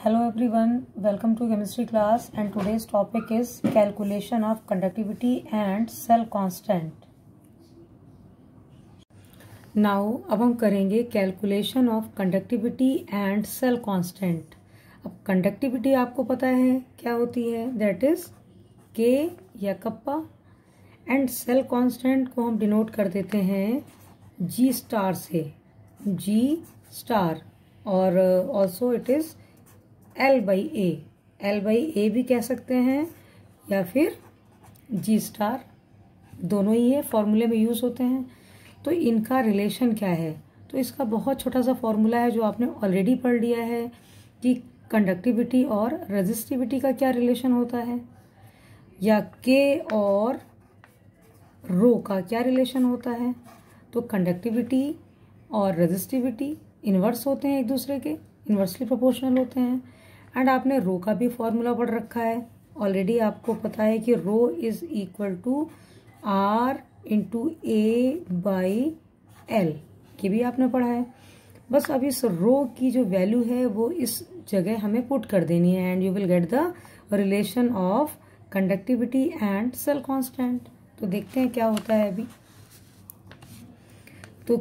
Hello everyone welcome to chemistry class and today's topic is calculation of conductivity and cell constant now अब हम करेंगे calculation of conductivity and cell constant अब conductivity आपको पता है क्या होती है? दैट इज़ के या कप्पा एंड सेल कांस्टेंट को हम डिनोट कर देते हैं जी स्टार से। जी स्टार और also it is L by A L by A भी कह सकते हैं, या फिर जी स्टार दोनों ही है फॉर्मूले में यूज़ होते हैं। तो इनका रिलेशन क्या है? तो इसका बहुत छोटा सा फॉर्मूला है जो आपने ऑलरेडी पढ़ लिया है कि कंडक्टिविटी और रजिस्टिविटी का क्या रिलेशन होता है, या के और रो का क्या रिलेशन होता है। तो कंडक्टिविटी और रजिस्टिविटी इन्वर्स होते हैं एक दूसरे के इन्वर्सली प्रोपोर्शनल होते हैं। एंड आपने रो का भी फॉर्मूला पढ़ रखा है। ऑलरेडी आपको पता है कि rho is equal to R into A by L ये भी आपने पढ़ा है। बस अब इस रो की जो वैल्यू है, वो इस जगह हमें पुट कर देनी है। And you will get the relation of conductivity and cell constant तो देखते हैं क्या होता है अभी। तो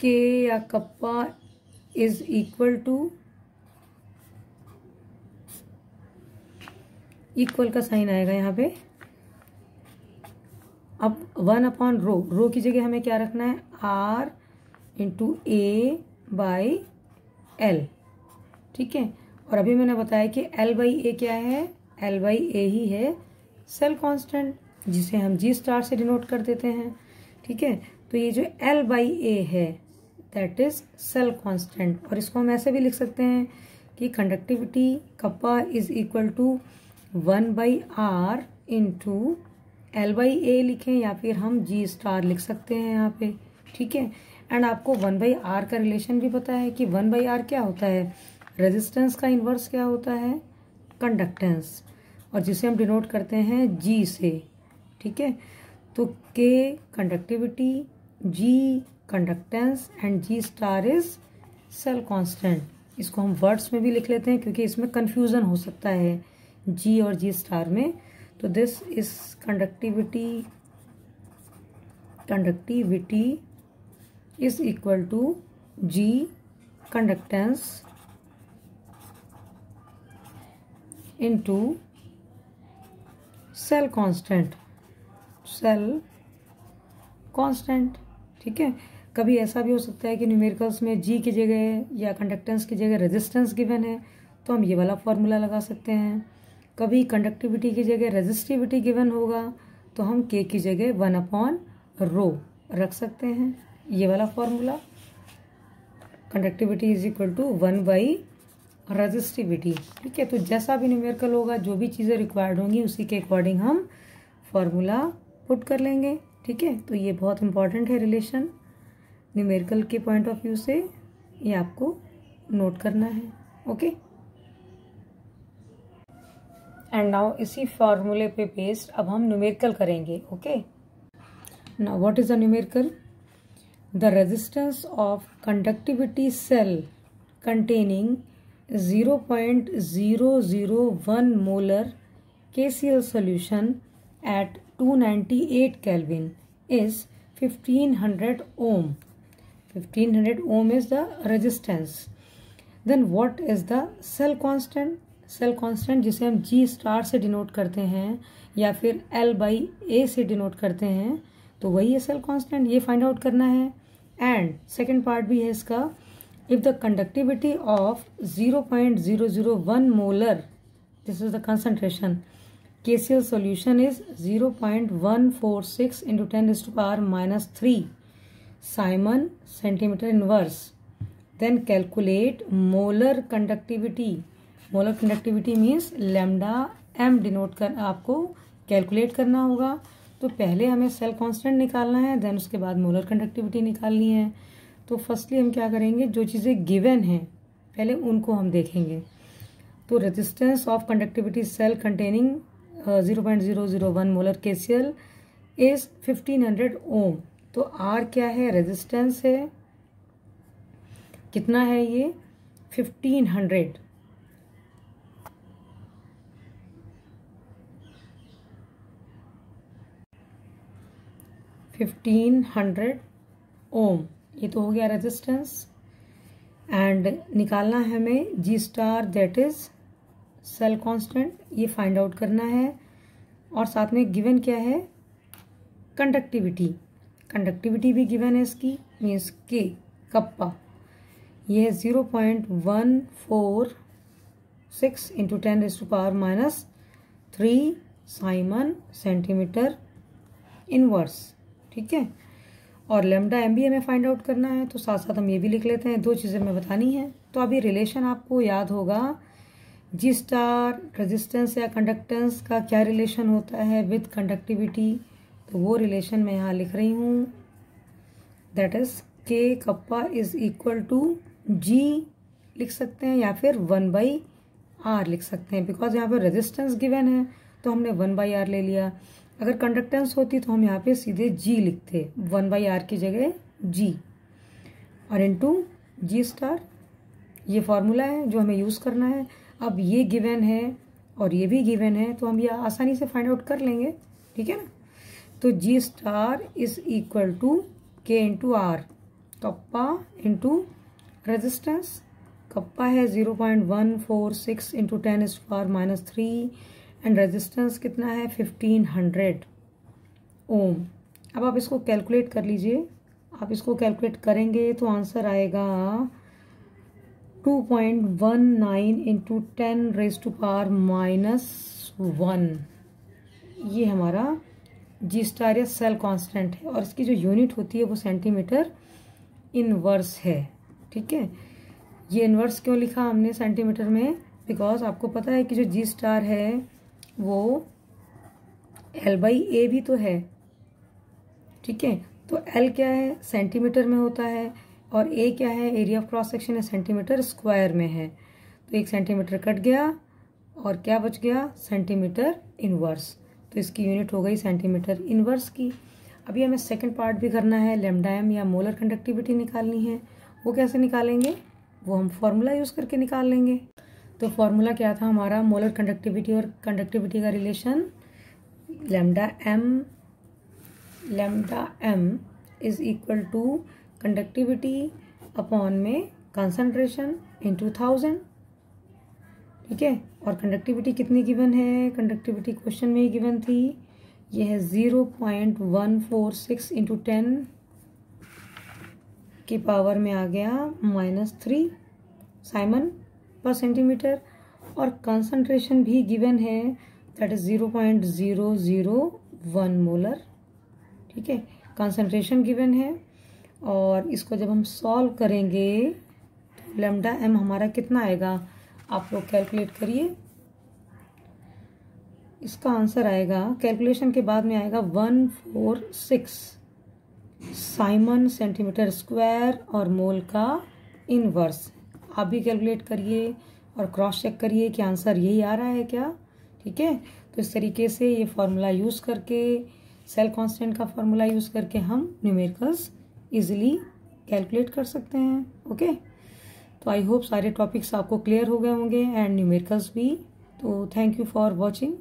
के या kappa is equal to equal का साइन आएगा यहाँ पे। अब वन अपॉन रो रो की जगह हमें क्या रखना है? R into A by L ठीक है? और अभी मैंने बताया कि एल बाई ए क्या है? एल बाई ए ही है सेल कांस्टेंट जिसे हम जी स्टार से डिनोट कर देते हैं। ठीक है? तो ये जो एल बाई ए है दैट इज़ सेल कांस्टेंट और इसको हम ऐसे भी लिख सकते हैं कि conductivity kappa is equal to one by R into L by A लिखें या फिर हम जी स्टार लिख सकते हैं यहाँ पे, ठीक है? एंड आपको वन बाई आर का रिलेशन भी पता है कि वन बाई आर क्या होता है? रेजिस्टेंस का इन्वर्स क्या होता है? कंडक्टेंस और जिसे हम डिनोट करते हैं जी से, ठीक है? तो K conductivity G conductance and G star is cell constant इसको हम वर्ड्स में भी लिख लेते हैं क्योंकि इसमें कन्फ्यूज़न हो सकता है। जी और जी स्टार में तो this is conductivity conductivity is equal to G conductance into cell constant cell constant ठीक है? कभी ऐसा भी हो सकता है कि न्यूमेरिकल्स में जी की जगह या कंडक्टेंस की जगह रेजिस्टेंस गिवन है तो हम ये वाला फॉर्मूला लगा सकते हैं। कभी कंडक्टिविटी की जगह रेजिस्टिविटी गिवन होगा तो हम के की जगह वन अपॉन रो रख सकते हैं। ये वाला formula conductivity is equal to one by resistivity ठीक है तो जैसा भी न्यूमेरिकल होगा, जो भी चीज़ें रिक्वायर्ड होंगी, उसी के अकॉर्डिंग हम फॉर्मूला पुट कर लेंगे। ठीक है तो ये बहुत इंपॉर्टेंट है रिलेशन न्यूमेरिकल के पॉइंट ऑफ़ व्यू से ये आपको नोट करना है। ओके? एंड नाउ इसी फॉर्मूले पे बेस्ड अब हम न्यूमेरिकल करेंगे ओके ना what is a numerical the resistance of conductivity cell containing 0.001 molar K C L solution at two ninety eight kelvin is 1500 ohm 1500 ohm is the resistance then what is the cell constant cell constant जिसे हम जी star से denote करते हैं या फिर L by ए से denote करते हैं तो वही है सेल कांस्टेंट ये फाइंड आउट करना है। एंड सेकेंड पार्ट भी है इसका। If the conductivity of zero point zero zero one molar this is the concentration KCl solution is 0.146 into 10 is to power minus 3 Simon centimeter inverse. Then calculate molar conductivity. Molar conductivity means lambda M denote कर आपको calculate करना होगा। तो पहले हमें cell constant निकालना है then उसके बाद मोलर कंडक्टिविटी निकालनी है। तो फर्स्टली हम क्या करेंगे? जो चीज़ें गिवन हैं, पहले उनको हम देखेंगे। तो resistance of conductivity cell containing zero point zero zero one molar KCl is fifteen hundred ohm तो आर क्या है? रेजिस्टेंस है। कितना है ये? Fifteen hundred fifteen hundred ohm ये तो हो गया रेजिस्टेंस एंड निकालना है हमें G star that is cell constant ये फाइंड आउट करना है। और साथ में गिवन क्या है? कंडक्टिविटी कंडक्टिविटी भी गिवन है इसकी मीन्स के कप्पा ये है zero point one four six into ten raise to power minus three siemens centimetre inverse ठीक है? और लेमडा एम बी हमें फाइंड आउट करना है तो साथ साथ हम ये भी लिख लेते हैं, दो चीज़ें हमें बतानी है। तो अभी रिलेशन आपको याद होगा जी स्टार रेजिस्टेंस या कंडक्टेंस का क्या रिलेशन होता है विद कंडक्टिविटी तो वो रिलेशन मैं यहाँ लिख रही हूँ। That is K kappa is equal to G लिख सकते हैं या फिर वन बाई आर लिख सकते हैं। बिकॉज़ यहाँ पर रेजिस्टेंस गिवन है तो हमने वन बाई आर ले लिया। अगर कंडक्टेंस होती तो हम यहाँ पे सीधे जी लिखते। वन बाई आर की जगह जी और इंटू जी स्टार ये फार्मूला है जो हमें यूज़ करना है। अब ये गिवन है और ये भी गिवन है तो हम ये आसानी से फाइंड आउट कर लेंगे। ठीक है ना? तो G star is equal to K into R kappa into resistance kappa है zero point one four six into ten is minus three and resistance कितना है? Fifteen hundred ohm. अब आप इसको कैलकुलेट कर लीजिए। आप इसको कैलकुलेट करेंगे तो आंसर आएगा two point one nine into ten raise to power minus one ये हमारा जी स्टार या सेल कांस्टेंट है और इसकी जो यूनिट होती है वो सेंटीमीटर इनवर्स है। ठीक है? ये इनवर्स क्यों लिखा हमने सेंटीमीटर में? बिकॉज़ आपको पता है कि जो जी स्टार है वो एल बाई ए भी तो है। ठीक है? तो एल क्या है? सेंटीमीटर में होता है और ए क्या है? एरिया ऑफ़ क्रॉस सेक्शन है सेंटीमीटर स्क्वायर में है। तो एक सेंटीमीटर कट गया और क्या बच गया? सेंटीमीटर इनवर्स तो इसकी यूनिट हो गई सेंटीमीटर इनवर्स की। अभी हमें सेकंड पार्ट भी करना है। लेमडा एम या मोलर कंडक्टिविटी निकालनी है। वो कैसे निकालेंगे? वो हम फॉर्मूला यूज़ करके निकाल लेंगे। तो फॉर्मूला क्या था? हमारा मोलर कंडक्टिविटी और कंडक्टिविटी का relation lambda M lambda M is equal to conductivity upon में कंसंट्रेशन इन टू थाउज़ेंड ठीक है? और कंडक्टिविटी कितनी गिवन है? कंडक्टिविटी क्वेश्चन में ही गिवन थी। ये है zero point one four six into ten की पावर में आ गया माइनस थ्री साइमन पर सेंटीमीटर और कंसंट्रेशन भी गिवन है that is zero point zero zero one molar ठीक है? कंसंट्रेशन गिवन है और इसको जब हम सॉल्व करेंगे तो लेमडा एम हमारा कितना आएगा? आप लोग कैलकुलेट करिए। इसका आंसर आएगा कैलकुलेशन के बाद में आएगा one four six siemens centimetre square और मोल का इनवर्स आप भी कैलकुलेट करिए और क्रॉस चेक करिए कि आंसर यही आ रहा है क्या? ठीक है? तो इस तरीके से ये फॉर्मूला यूज़ करके सेल कांस्टेंट का फॉर्मूला यूज़ करके हम न्यूमेरिकल्स इजीली कैलकुलेट कर सकते हैं ओके तो आई होप सारे टॉपिक्स आपको क्लियर हो गए होंगे एंड न्यूमेरिकल्स भी। तो थैंक यू फॉर वॉचिंग